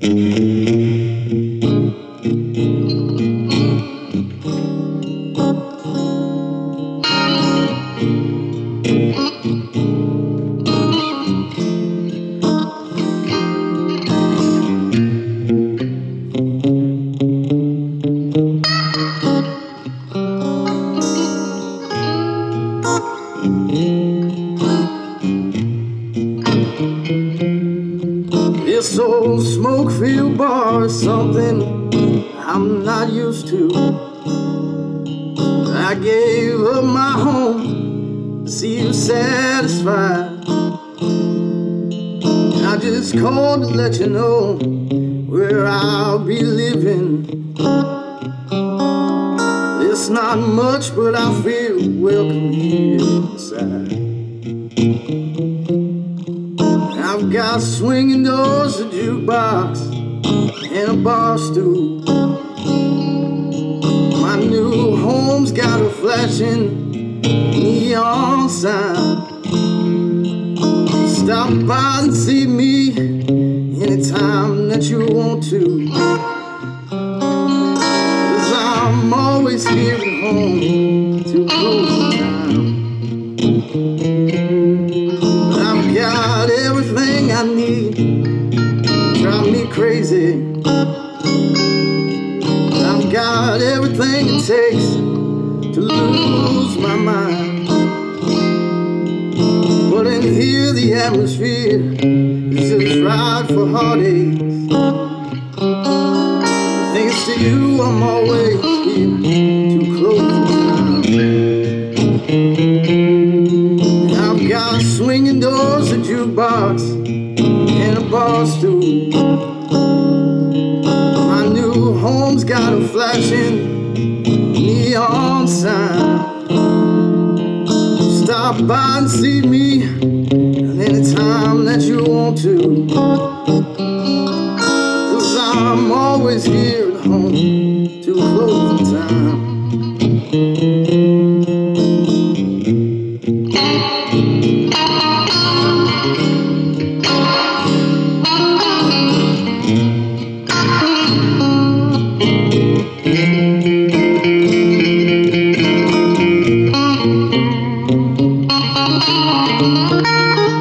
This filled bar something I'm not used to. I gave up my home to see you satisfied. I just called to let you know where I'll be living. It's not much, but I feel welcome here inside. Got swinging doors, a jukebox, and a bar stool. My new home's got a flashing neon sign. Stop by and see me anytime that you want to. Cause I'm always here Crazy. I've got everything it takes to lose my mind. But in here, the atmosphere is just right for heartaches. Thanks to you, I'm always here to close time. I've got swinging doors, a jukebox, and a bar stool someone's got a flashing neon sign. Stop by and see me anytime that you want to. Cause I'm always here at home. Música